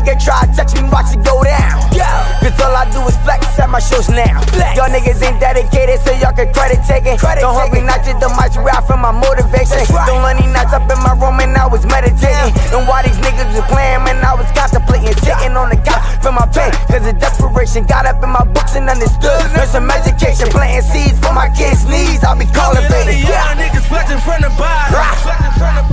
nigga try to touch me, watch it go down. Cause all I do is flex at my shows now. Y'all niggas ain't dedicated, so y'all can credit taking. Don't hold me not just the mics I for my motivation. Don't let nights up in my room and I was meditating. And why these niggas was playing, man, I was contemplating. Sitting on the couch for my pain. Cause the desperation, got up in my books and understood. Learned some education, planting seeds for my kids' needs. I'll be cultivating. Yeah, niggas flexing from the front